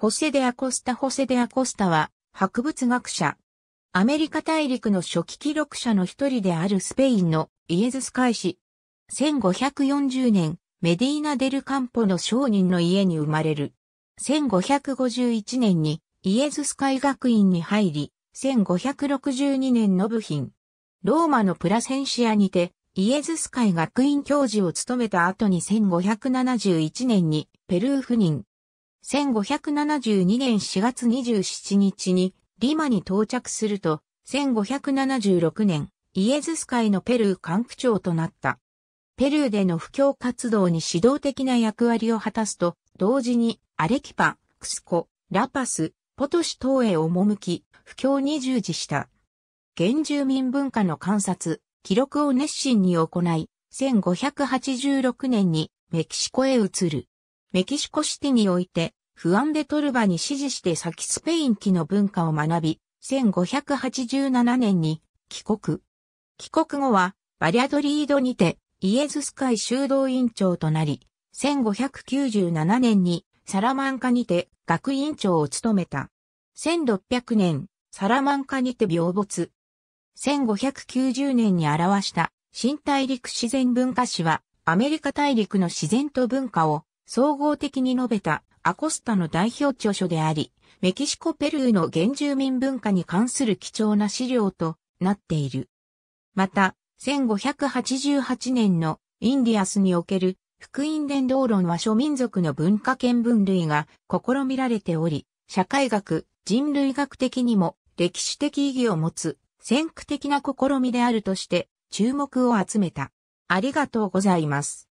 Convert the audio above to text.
ホセデアコスタホセデアコスタは博物学者。アメリカ大陸の初期記録者の一人であるスペインのイエズス会氏。1540年、メディーナ・デル・カンポの商人の家に生まれる。1551年にイエズス会学院に入り、1562年の部品。ローマのプラセンシアにて、イエズス会学院教授を務めた後に1571年にペルー赴任。1572年4月27日にリマに到着すると、1576年、イエズス会のペルー管区長となった。ペルーでの布教活動に指導的な役割を果たすと、同時にアレキパ、クスコ、ラパス、ポトシ等へ赴き、布教に従事した。原住民文化の観察、記録を熱心に行い、1586年にメキシコへ移る。メキシコシティにおいて、フアンデトルバに指示して先スペイン機の文化を学び、1587年に帰国。帰国後は、バリャドリードにて、イエズス会修道院長となり、1597年にサラマンカにて学院長を務めた。1600年、サラマンカにて病没。1590年に表した新大陸自然文化史はアメリカ大陸の自然と文化を総合的に述べたアコスタの代表著書であり、メキシコ・ペルーの原住民文化に関する貴重な資料となっている。また、1588年のインディアスにおける福音伝道論は諸民族の文化圏分類が試みられており、社会学、人類学的にも歴史的意義を持つ先駆的な試みであるとして注目を集めた。ありがとうございます。